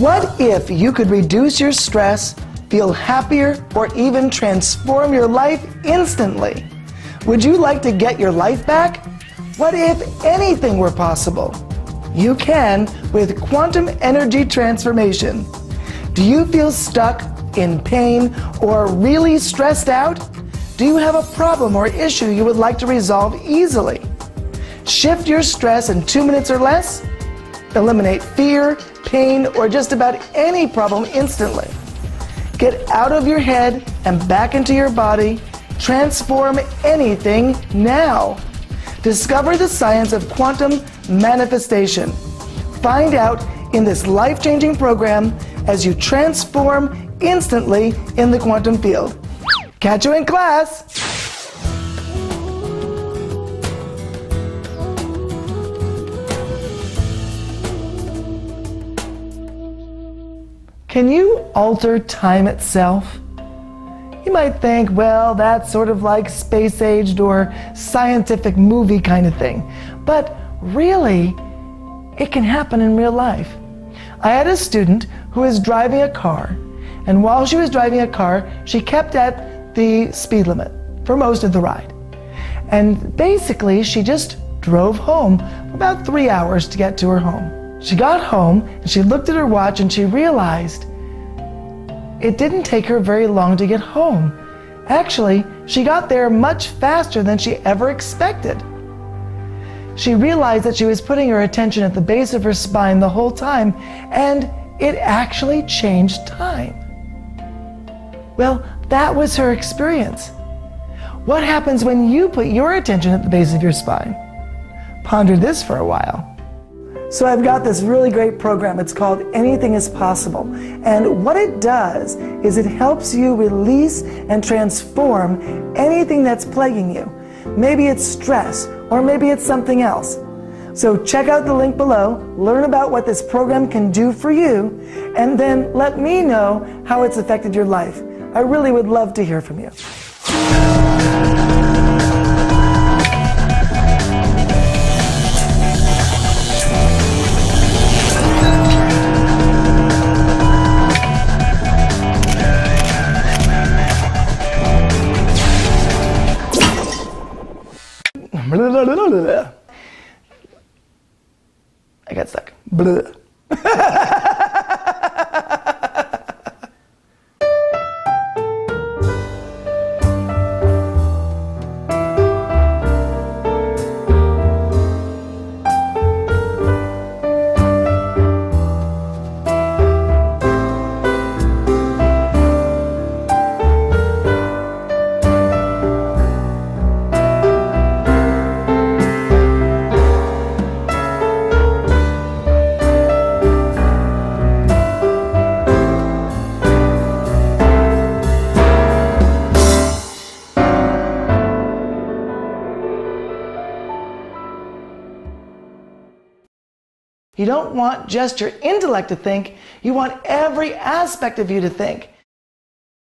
What if you could reduce your stress, feel happier, or even transform your life instantly? Would you like to get your life back? What if anything were possible? You can with quantum energy transformation. Do you feel stuck, in pain, or really stressed out? Do you have a problem or issue you would like to resolve easily? Shift your stress in two minutes or less? Eliminate fear, pain, or just about any problem instantly. Get out of your head and back into your body. Transform anything now. Discover the science of quantum manifestation. Find out in this life changing program as you transform instantly in the quantum field. Catch you in class! Can you alter time itself? You might think, well, that's sort of like space aged or scientific movie kind of thing. But really, it can happen in real life. I had a student who was driving a car, and while she was driving a car, she kept at the speed limit for most of the ride. And basically, she just drove home about three hours to get to her home. She got home and she looked at her watch and she realized it didn't take her very long to get home. Actually, she got there much faster than she ever expected. She realized that she was putting her attention at the base of her spine the whole time, and it actually changed time. Well, that was her experience. What happens when you put your attention at the base of your spine? Ponder this for a while. So I've got this really great program. It's called Anything is Possible. And what it does is it helps you release and transform anything that's plaguing you. Maybe it's stress, or maybe it's something else. So check out the link below, learn about what this program can do for you, and then let me know how it's affected your life. I really would love to hear from you. I got stuck. You don't want just your intellect to think, you want every aspect of you to think.